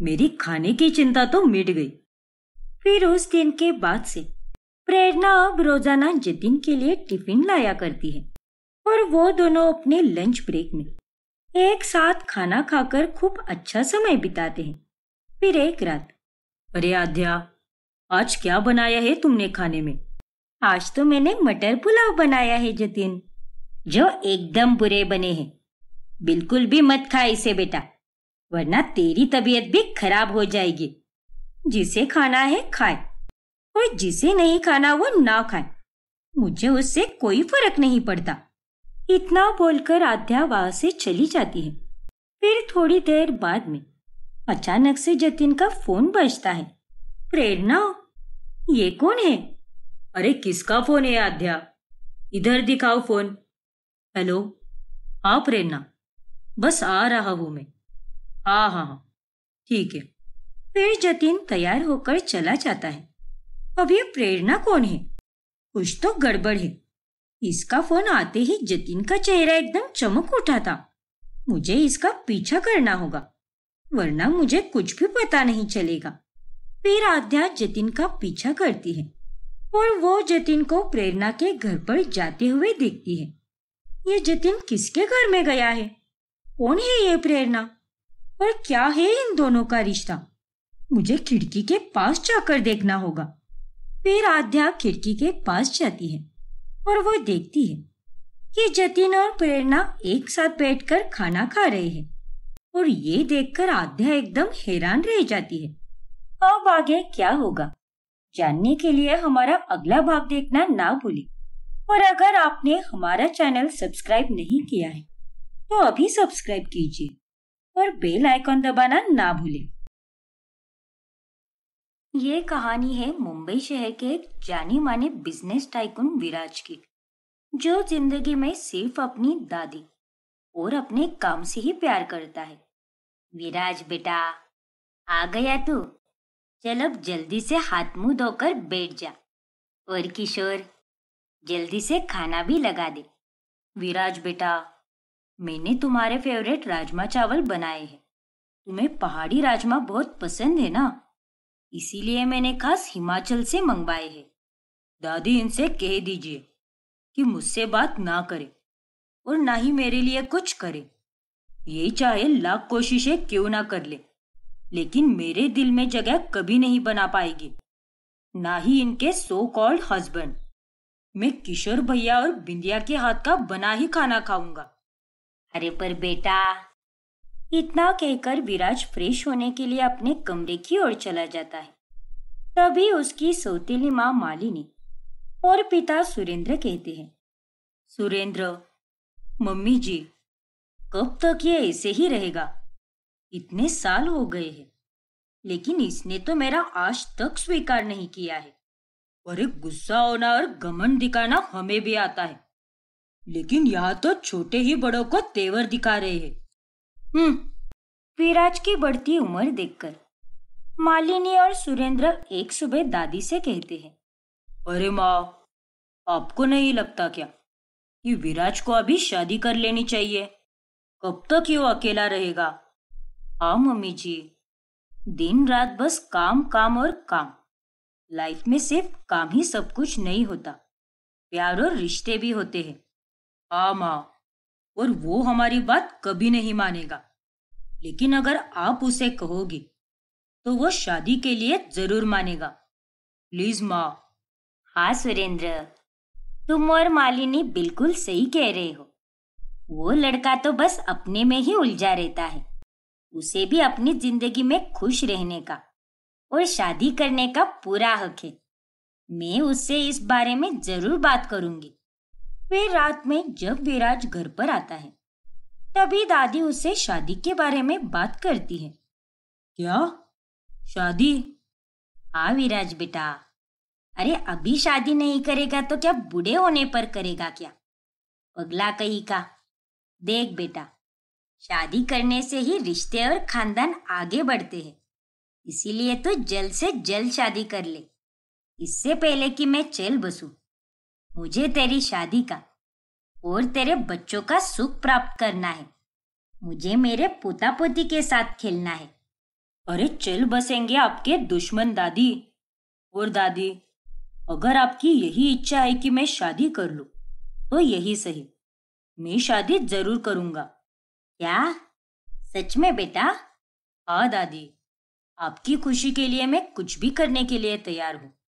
[SPEAKER 2] मेरी खाने की चिंता तो मिट गई।
[SPEAKER 1] फिर उस दिन के बाद से प्रेरणा अब रोज़ाना जतिन के लिए टिफ़िन लाया करती है और वो दोनों अपने लंच ब्रेक में एक साथ खाना खाकर खूब अच्छा समय बिताते हैं। फिर एक रात,
[SPEAKER 2] अरे आध्या आज क्या बनाया है तुमने खाने में?
[SPEAKER 1] आज तो मैंने मटर पुलाव बनाया है, जतिन। जो एकदम बुरे बने हैं। बिल्कुल भी मत खा इसे, बेटा, वरना तेरी तबीयत भी खराब हो जाएगी। जिसे खाना है, खाए, और जिसे नहीं खाना, वो ना खाए। मुझे उससे कोई फ़र्क नहीं पड़ता। इतना बोलकर आध्या वहाँ से चली जाती है। फिर थोड़ी देर बाद में अचानक से जतिन का फ़ोन बजता है। प्रेरणा, ये कौन है?
[SPEAKER 2] अरे किसका फ़ोन है आध्या इधर दिखाओ फ़ोन। हेलो? हाँ प्रेरणा। बस आ रहा हूँ मैं। हाँ हाँ हाँ। ठीक है।
[SPEAKER 1] फिर जतिन तैयार होकर चला जाता है। अब ये प्रेरणा कौन है? कुछ तो गड़बड़ है। इसका फ़ोन आते ही जतिन का चेहरा एकदम चमक उठा था मुझे इसका पीछा करना होगा, वरना मुझे कुछ भी पता नहीं चलेगा। फिर आध्या जतिन का पीछा करती है। और वो जतिन को प्रेरणा के घर पर जाते हुए देखती है। ये जतिन किसके घर में गया है? कौन है ये प्रेरणा? और क्या है इन दोनों का रिश्ता? मुझे खिड़की के पास जाकर देखना होगा। फिर आध्या खिड़की के पास जाती है और वो देखती है कि जतिन और प्रेरणा एक साथ बैठकर खाना खा रहे हैं। और ये देखकर आध्या एकदम हैरान रह जाती है। अब आगे क्या होगा? जानने के लिए हमारा अगला भाग देखना ना भूलें। और अगर आपने हमारा चैनल सब्सक्राइब नहीं किया है तो अभी सब्सक्राइब कीजिए और बेल आइकॉन दबाना ना भूलें। ये कहानी है मुंबई शहर के एक जानी माने बिज़नेस टाइकून विराज की, जो ज़िंदगी में सिर्फ़ अपनी दादी और अपने काम से ही प्यार करता है। विराज बेटा, आ गया तू। चल अब जल्दी से हाथ मुँह धोकर बैठ जा। और किशोर, जल्दी से खाना भी लगा दे। विराज बेटा, मैंने तुम्हारे फेवरेट राजमा चावल बनाए हैं। तुम्हें पहाड़ी राजमा बहुत पसंद है ना? इसीलिए मैंने खास हिमाचल से मंगवाए हैं। दादी इनसे कह दीजिए कि मुझसे बात ना करे और ना ही मेरे लिए कुछ करे। ये चाहे लाख कोशिशें क्यों ना कर ले। लेकिन मेरे दिल में जगह कभी नहीं बना पाएगी। ना ही इनके सो कॉल्ड हस्बैंड मैं किशोर भैया और बिंदिया के हाथ का बना ही खाना खाऊँगा। अरे पर बेटा, इतना कहकर विराज फ्रेश होने के लिए अपने कमरे की ओर चला जाता है। तभी उसकी सौतेली माँ मालिनी और पिता सुरेंद्र कहते हैं, सुरेंद्र, मम्मी जी, कब तक ये ऐसे ही रहेगा? इतने साल हो गए हैं। लेकिन इसने तो मेरा आज तक स्वीकार नहीं किया है। एक गुस्सा होना और गमन दिखाना हमें भी आता है। लेकिन यहाँ तो छोटे ही बड़ों को तेवर दिखा रहे हैं। हम्म विराज की बढ़ती उम्र देखकर मालिनी और सुरेंद्र एक सुबह दादी से कहते हैं, अरे माँ, आपको नहीं लगता क्या कि विराज को अभी शादी कर लेनी चाहिए? कब तक वो अकेला रहेगा? हाँ मम्मी जी। दिन रात बस काम काम और काम। लाइफ में सिर्फ़ काम ही सब कुछ नहीं होता। प्यार और रिश्ते भी होते हैं। हाँ माँ। और वो हमारी बात कभी नहीं मानेगा। लेकिन अगर आप उसे कहोगे तो वो शादी के लिए ज़रूर मानेगा। प्लीज़ माँ। हाँ सुरेंद्र। तुम और मालिनी बिल्कुल सही कह रहे हो। वो लड़का तो बस अपने में ही उलझा रहता है। उसे भी अपनी ज़िंदगी में खुश रहने का और शादी करने का पूरा हक है। मैं उससे इस बारे में ज़रूर बात करूँगी। फिर रात में जब विराज घर पर आता है तभी दादी उससे शादी के बारे में बात करती है। क्या? शादी? हाँ विराज बेटा। अरे अभी शादी नहीं करेगा तो क्या बूढ़े होने पर करेगा क्या? पगला कही का। देख बेटा शादी करने से ही रिश्ते और खानदान आगे बढ़ते हैं। इसीलिए तो जल्द से जल्द शादी कर ले। इससे पहले कि मैं चल बसू। मुझे तेरी शादी का और तेरे बच्चों का सुख प्राप्त करना है। मुझे मेरे पोता पोती के साथ खेलना है। अरे चल बसेंगे आपके दुश्मन दादी और दादी। अगर आपकी यही इच्छा है कि मैं शादी कर लूँ तो यही सही। मैं शादी ज़रूर करूँगा। क्या? सच में बेटा? हाँ दादी। आपकी खुशी के लिए मैं कुछ भी करने के लिए तैयार हूँ।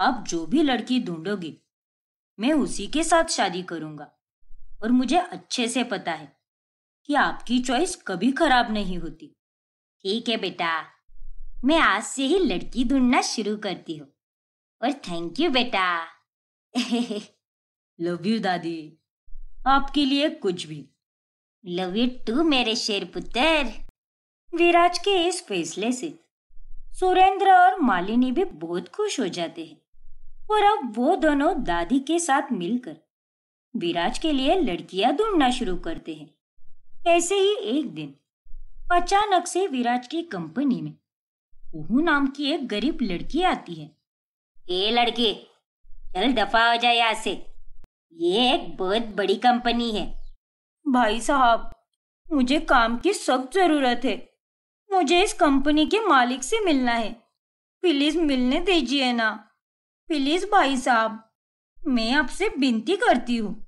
[SPEAKER 1] आप जो भी लड़की ढूंढोगी, मैं उसी के साथ शादी करूँगा। और मुझे अच्छे से पता है कि आपकी चॉइस कभी खराब नहीं होती। ठीक है बेटा। मैं आज से ही लड़की ढूंढना शुरू करती हूँ। और थैंक यू बेटा। *laughs* लव यू दादी। आपके लिए कुछ भी। लव यू टू, मेरे शेर पुत्र। विराज के इस फैसले से सुरेंद्र और मालिनी भी बहुत खुश हो जाते हैं और अब वो दोनों दादी के साथ मिलकर विराज के लिए लड़कियाँ ढूंढना शुरू करते हैं। ऐसे ही एक दिन अचानक से विराज की कंपनी में कुहू नाम की एक गरीब लड़की आती है। ए लड़के, चल दफ़ा हो जाए यहाँ से। ये एक बहुत बड़ी कंपनी है।
[SPEAKER 2] भाई साहब, मुझे काम की सख्त ज़रूरत है। मुझे इस कंपनी के मालिक से मिलना है। प्लीज़ मिलने दीजिए ना। प्लीज़ भाई साहब, मैं आपसे विनती करती हूँ।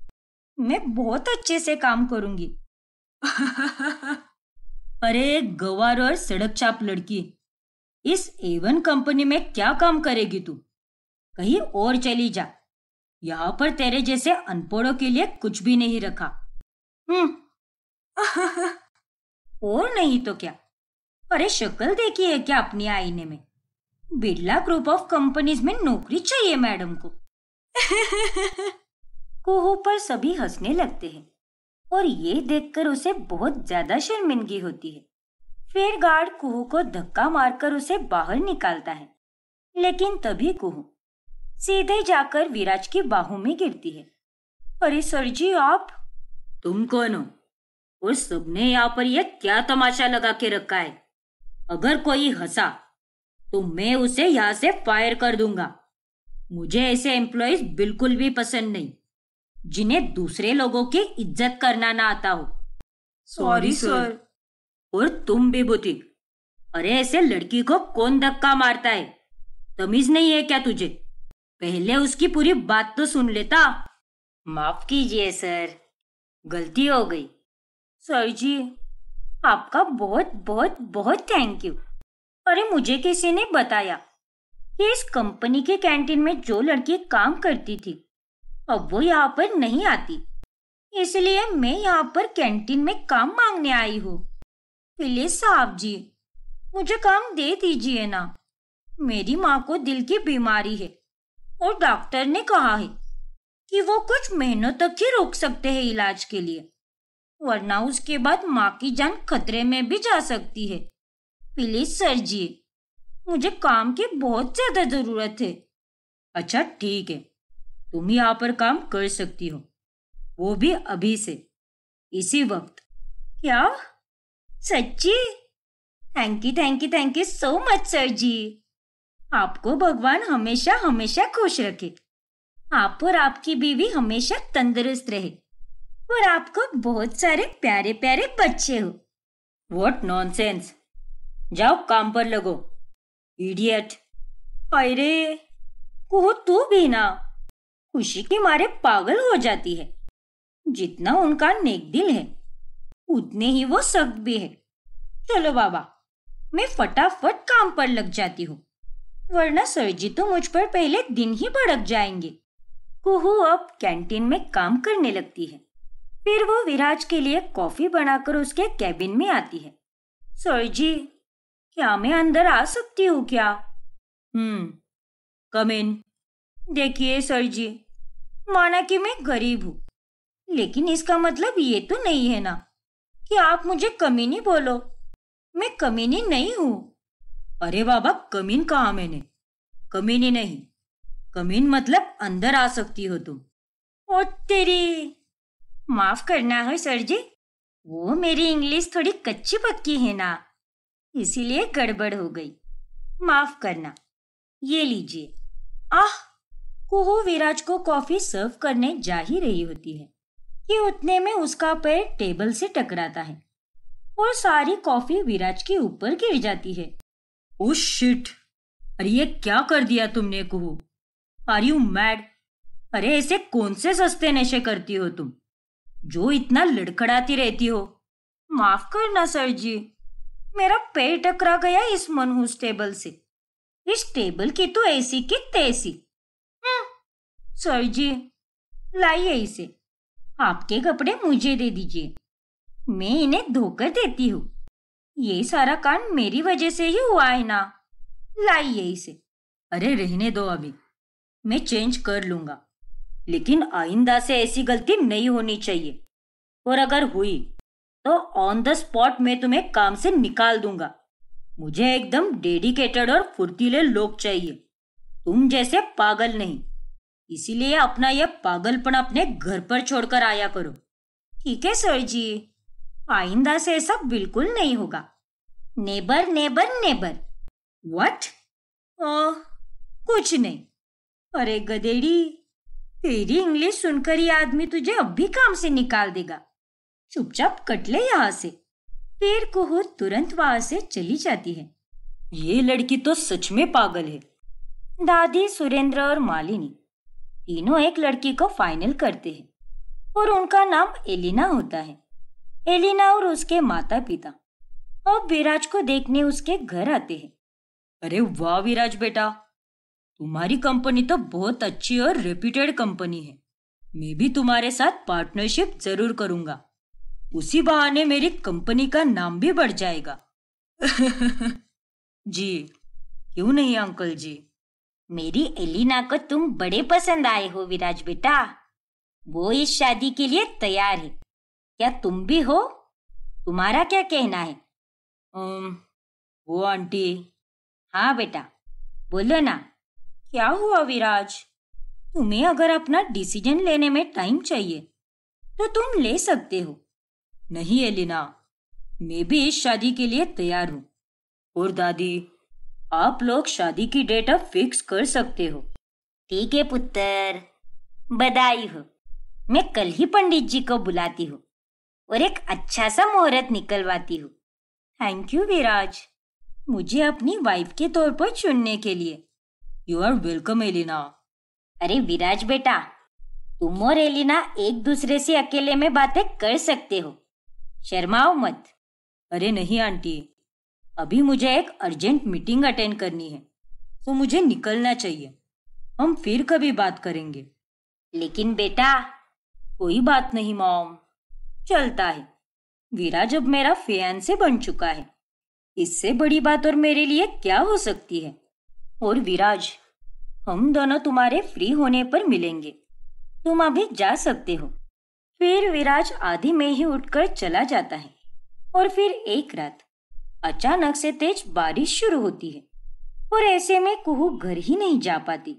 [SPEAKER 2] मैं बहुत अच्छे से काम करूँगी। *laughs*
[SPEAKER 1] अरे, गवार और सड़क चाप लड़की, इस एवन कंपनी में क्या काम करेगी तू? कहीं और चली जा। यहाँ पर तेरे जैसे अनपढ़ों के लिए कुछ भी नहीं रखा।
[SPEAKER 2] हम्म।
[SPEAKER 1] और नहीं तो क्या? अरे शक्ल देखी है क्या अपनी आईने में? बिरला ग्रुप ऑफ़ कंपनीज़ में नौकरी चाहिए मैडम को। *laughs* कुहू पर सभी हंसने लगते हैं और ये देखकर उसे बहुत ज़्यादा शर्मिंदगी होती है। फिर गार्ड कुहू को धक्का मारकर उसे बाहर निकालता है लेकिन तभी कुहू सीधे जाकर विराज की बाहों में गिरती है। अरे सर जी आप तुम कौन हो? और सबने यहाँ पर यह क्या तमाशा लगा के रखा है? अगर कोई हंसा तो मैं उसे यहाँ से फायर कर दूँगा। मुझे ऐसे एम्प्लॉयज़ बिल्कुल भी पसंद नहीं जिन्हें दूसरे लोगों की इज़्ज़त करना ना आता हो।
[SPEAKER 2] सॉरी सर
[SPEAKER 1] और तुम भी बुतिक अरे ऐसे लड़की को कौन धक्का मारता है? तमीज नहीं है क्या तुझे? पहले उसकी पूरी बात तो सुन लेता। माफ़ कीजिए सर गलती हो गई। सर जी, आपका बहुत बहुत बहुत थैंक यू अरे मुझे किसी ने बताया कि इस कंपनी के कैंटीन में जो लड़की काम करती थी, अब वो यहाँ पर नहीं आती। इसलिए मैं यहाँ पर कैंटीन में काम मांगने आई हूँ। प्लीज़ साहब जी, मुझे काम दे दीजिए ना। मेरी माँ को दिल की बीमारी है और डॉक्टर ने कहा है कि वो कुछ महीनों तक ही रोक सकते हैं इलाज के लिए, वरना उसके बाद माँ की जान खतरे में भी जा सकती है। प्लीज़ सर जी, मुझे काम की बहुत ज़्यादा ज़रूरत है। अच्छा ठीक है। तुम यहाँ पर काम कर सकती हो। वो भी अभी से। इसी वक्त। क्या? सच्ची? Thank you thank you thank you so much sir ji. आपको भगवान हमेशा हमेशा खुश रखे। आप और आपकी बीवी हमेशा तंदुरुस्त रहे। और आपको बहुत सारे प्यारे प्यारे बच्चे हो। वॉट नॉनसेंस जाओ काम पर लगो। इडियट अरे कहो तू भी ना। खुशी के मारे पागल हो जाती है। जितना उनका नेक दिल है, उतने ही वो सख्त भी है। चलो बाबा, मैं फटाफट काम पर लग जाती हूँ। वरना सर जी तो मुझ पर पहले दिन ही भड़क जाएँगे। कुहू अब कैंटीन में काम करने लगती है। फिर वो विराज के लिए कॉफ़ी बनाकर उसके कैबिन में आती है। सर जी, क्या मैं अंदर आ सकती हूँ क्या? हम्म कम इन। देखिए सर जी, माना कि मैं गरीब हूँ। लेकिन इसका मतलब ये तो नहीं है ना कि आप मुझे कमीनी बोलो। मैं कमीनी नहीं हूँ। अरे बाबा कमीन कहा मैंने? कमीनी नहीं। कमीन मतलब अंदर आ सकती हो तुम। ओ तेरी, माफ़ करना है सर जी, वो मेरी इंग्लिश थोड़ी कच्ची पक्की है ना, इसीलिए गड़बड़ हो गई। माफ़ करना, ये लीजिए। आह, कुहू विराज को कॉफ़ी सर्व करने जा ही रही होती है, कि उतने में उसका पैर टेबल से टकराता है, और सारी कॉफ़ी विराज के ऊपर गिर जाती है। ओ शिट, अरे ये क्या कर दिया तुमने कुहू? Are you mad? अरे, ऐसे कौन से सस्ते नशे करती हो तुम? जो इतना लड़खड़ाती रहती हो। माफ़ करना, सर जी। मेरा पैर टकरा गया इस मनहूस टेबल से। इस टेबल की तो ऐसी की तैसी। सर जी, लाइए इसे। आपके कपड़े मुझे दे दीजिए। मैं इन्हें धोकर देती हूँ। ये सारा कांड मेरी वजह से ही हुआ है ना। लाइए इसे। अरे, रहने दो अभी। मैं चेंज कर लूँगा। लेकिन आइंदा से ऐसी गलती नहीं होनी चाहिए। और अगर हुई तो ऑन द स्पॉट मैं तुम्हें काम से निकाल दूँगा। मुझे एकदम डेडिकेटेड और फुर्तीले लोग चाहिए। तुम जैसे पागल नहीं। इसीलिए अपना यह पागलपन अपने घर पर छोड़कर आया करो। ठीक है, सर जी। आइंदा से ऐसा बिल्कुल नहीं होगा। Neighbour neighbour neighbour. व्हाट कुछ नहीं। अरे गदेड़ी, तेरी इंग्लिश सुनकर ये आदमी तुझे अब भी काम से निकाल देगा। चुपचाप कट ले यहाँ से। फिर कुहू तुरंत वहाँ से चली जाती है।
[SPEAKER 2] ये लड़की तो सच में पागल है।
[SPEAKER 1] दादी, सुरेंद्र और मालिनी, तीनों एक लड़की को फाइनल करते हैं और उनका नाम एलिना होता है। एलिना और उसके माता पिता अब विराज को देखने उसके घर आते हैं।
[SPEAKER 2] अरे वाह विराज बेटा तुम्हारी कंपनी तो बहुत अच्छी और रेप्यूटेड कंपनी है। मैं भी तुम्हारे साथ पार्टनरशिप ज़रूर करूँगा। उसी बहाने मेरी कंपनी का नाम भी बढ़ जाएगा। *laughs* जी, क्यों नहीं, अंकल जी?
[SPEAKER 1] मेरी एलिना को तुम बड़े पसंद आए हो, विराज बेटा। वो इस शादी के लिए तैयार है। क्या तुम भी हो? तुम्हारा क्या कहना है?
[SPEAKER 2] वो आंटी।
[SPEAKER 1] हाँ बेटा, बोलो ना। क्या हुआ विराज? तुम्हें अगर अपना डिसीज़न लेने में टाइम चाहिए तो तुम ले सकते हो।
[SPEAKER 2] नहीं, एलिना, मैं भी इस शादी के लिए तैयार हूँ। और दादी, आप लोग शादी की डेट अब फिक्स कर सकते हो।
[SPEAKER 1] ठीक है, पुत्र। बधाई हो। मैं कल ही पंडित जी को बुलाती हूँ और एक अच्छा सा मुहूर्त निकलवाती हूँ। Thank you Viraj. मुझे अपनी वाइफ के तौर पर चुनने के लिए।
[SPEAKER 2] यू आर वेलकम एलिना
[SPEAKER 1] अरे विराज बेटा तुम और एलिना एक दूसरे से अकेले में बातें कर सकते हो। शर्माओ मत।
[SPEAKER 2] अरे नहीं आंटी। अभी मुझे एक अर्जेंट मीटिंग अटेंड करनी है तो मुझे निकलना चाहिए। हम फिर कभी बात करेंगे।
[SPEAKER 1] लेकिन बेटा
[SPEAKER 2] कोई बात नहीं मॉम। चलता है। विराज अब मेरा फ़ैन से बन चुका है। इससे बड़ी बात और मेरे लिए क्या हो सकती है? और विराज हम दोनों तुम्हारे फ्री होने पर मिलेंगे। तुम अभी जा सकते हो।
[SPEAKER 1] फिर विराज आधी में ही उठकर चला जाता है और फिर एक रात अचानक से तेज बारिश शुरू होती है और ऐसे में कुहू घर ही नहीं जा पाती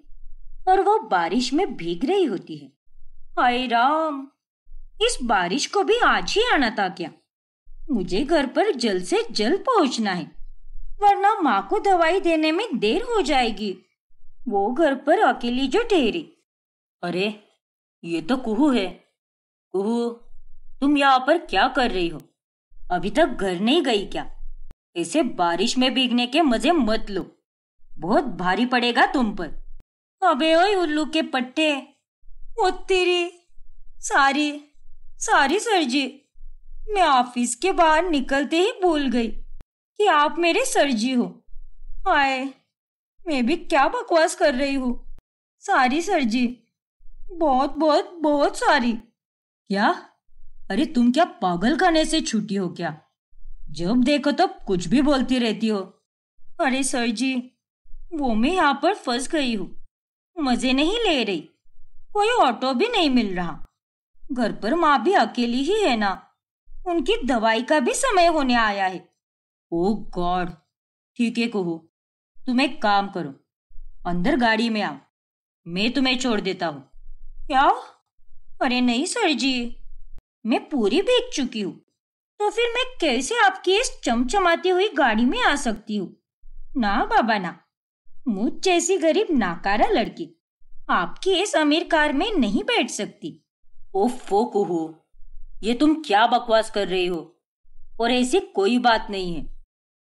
[SPEAKER 1] और वो बारिश में भीग रही होती है। हाय राम! इस बारिश को भी आज ही आना था क्या? मुझे घर पर जल्द से जल्द पहुँचना है, वरना माँ को दवाई देने में देर हो जाएगी। वो घर पर अकेली जो ठहरी।
[SPEAKER 2] अरे, ये तो कुहू है। कुहू, तुम यहाँ पर क्या कर रही हो? अभी तक घर नहीं गई क्या? ऐसे बारिश में भीगने के मज़े मत लो। बहुत भारी पड़ेगा तुम पर।
[SPEAKER 1] अबे ओए उल्लू के पट्टे। ओ तेरी, सारी सारी सरजी मैं ऑफ़िस के बाहर निकलते ही भूल गई कि आप मेरे सरजी हो। हाय मैं भी क्या बकवास कर रही हूँ। सारी सर जी। बहुत बहुत बहुत सारी।
[SPEAKER 2] क्या? अरे तुम क्या पागल खाने से छुट्टी हो क्या? जब देखो तब तो कुछ भी बोलती रहती हो।
[SPEAKER 1] अरे सर जी, वो मैं यहाँ पर फंस गई हूँ। मज़े नहीं ले रही। कोई ऑटो भी नहीं मिल रहा। घर पर माँ भी अकेली ही है ना। उनकी दवाई का भी समय होने आया है।
[SPEAKER 2] ओ गॉड, ठीक है कहू। तुम एक काम करो अंदर गाड़ी में आओ मैं तुम्हें छोड़ देता हूँ।
[SPEAKER 1] क्या? अरे नहीं सर जी। मैं पूरी भीग चुकी हूँ। तो फिर मैं कैसे आपकी इस चमचमाती हुई गाड़ी में आ सकती हूँ? ना बाबा ना। मुझ जैसी गरीब नाकारा लड़की आपकी इस अमीर कार में नहीं बैठ सकती।
[SPEAKER 2] ओफो कुहू। ये तुम क्या बकवास कर रही हो? और ऐसी कोई बात नहीं है।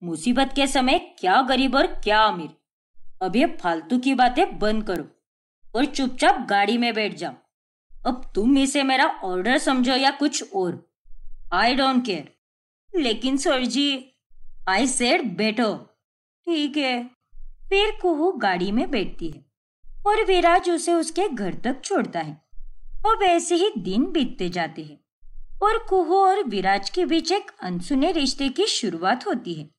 [SPEAKER 2] मुसीबत के समय क्या गरीब और क्या अमीर। अब ये फालतू की बातें बंद करो और चुपचाप गाड़ी में बैठ जाओ। अब तुम इसे मेरा ऑर्डर समझो या कुछ और। आई डोंट केयर
[SPEAKER 1] लेकिन सर जी
[SPEAKER 2] आई सेड बैठो।
[SPEAKER 1] ठीक है। फिर कुहू गाड़ी में बैठती है और विराज उसे उसके घर तक छोड़ता है। और वैसे ही दिन बीतते जाते हैं और कुहू और विराज के बीच एक अनसुने रिश्ते की शुरुआत होती है।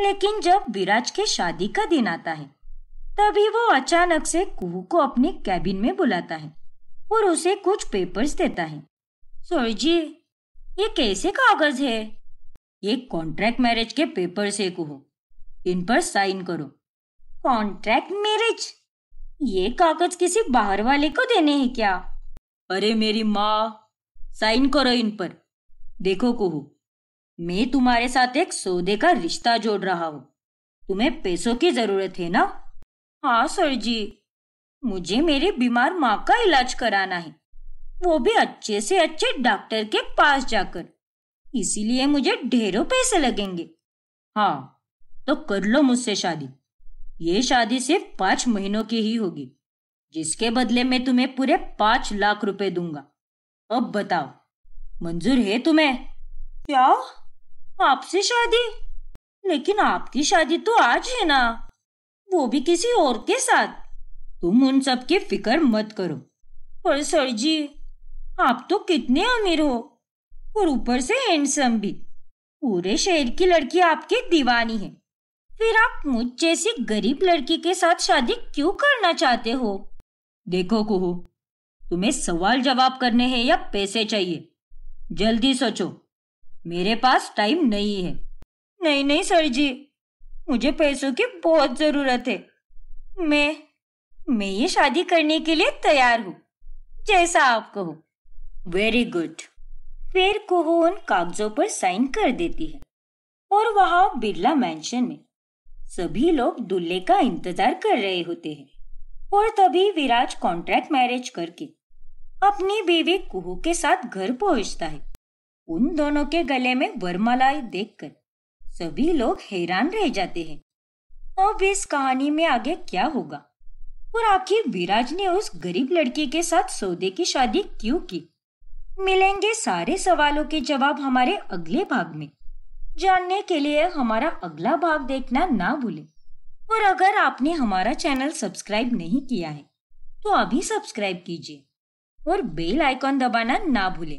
[SPEAKER 1] लेकिन जब विराज के शादी का दिन आता है, तभी वो अचानक से कुहू को अपने कैबिन में बुलाता है और उसे कुछ पेपर्स देता है। सर जी, ये कैसे कागज़ है?
[SPEAKER 2] ये कॉन्ट्रैक्ट मैरिज के पेपर से कुहू। इन पर साइन करो।
[SPEAKER 1] कॉन्ट्रैक्ट मैरिज ये कागज़ किसी बाहर वाले को देने हैं क्या?
[SPEAKER 2] अरे मेरी माँ साइन करो इन पर। देखो कुहू मैं तुम्हारे साथ एक सौदे का रिश्ता जोड़ रहा हूँ।
[SPEAKER 1] तुम्हें पैसों की ज़रूरत है ना? हाँ सर जी। मुझे मेरी बीमार माँ का इलाज कराना है। वो भी अच्छे से अच्छे डॉक्टर के पास जाकर। इसीलिए मुझे ढेरों पैसे लगेंगे।
[SPEAKER 2] हाँ तो कर लो मुझसे शादी। ये शादी सिर्फ़ पाँच महीनों की ही होगी, जिसके बदले में तुम्हें पूरे पाँच लाख रुपए दूँगा। अब बताओ, मंजूर है तुम्हें?
[SPEAKER 1] क्या? आपसे शादी? लेकिन आपकी शादी तो आज है ना। वो भी किसी और के साथ।
[SPEAKER 2] तुम उन सब की फ़िक्र मत करो।
[SPEAKER 1] पर सर जी, आप तो कितने अमीर हो। और ऊपर से हैंडसम भी। पूरे शहर की लड़की आपकी दीवानी है। फिर आप मुझ जैसी गरीब लड़की के साथ शादी क्यों करना चाहते हो?
[SPEAKER 2] देखो कुहू, तुम्हें सवाल जवाब करने हैं या पैसे चाहिए? जल्दी सोचो। मेरे पास टाइम नहीं है।
[SPEAKER 1] नहीं नहीं, सर जी। मुझे पैसों की बहुत ज़रूरत है। मैं मैं ये शादी करने के लिए तैयार हूँ। जैसा आप कहो।
[SPEAKER 2] वेरी गुड
[SPEAKER 1] फिर कुहू उन कागजों पर साइन कर देती है। और वहाँ बिरला मैंशन में सभी लोग दूल्हे का इंतज़ार कर रहे होते हैं। और तभी विराज कॉन्ट्रैक्ट मैरिज करके अपनी बीवी कुहू के साथ घर पहुँचता है। उन दोनों के गले में वरमालाएँ देखकर सभी लोग हैरान रह जाते हैं। अब इस कहानी में आगे क्या होगा? और आखिर विराज ने उस गरीब लड़की के साथ सौदे की शादी क्यों की? मिलेंगे सारे सवालों के जवाब हमारे अगले भाग में। जानने के लिए हमारा अगला भाग देखना ना भूलें। और अगर आपने हमारा चैनल सब्सक्राइब नहीं किया है तो अभी सब्सक्राइब कीजिए और बेल आइकॉन दबाना ना भूलें।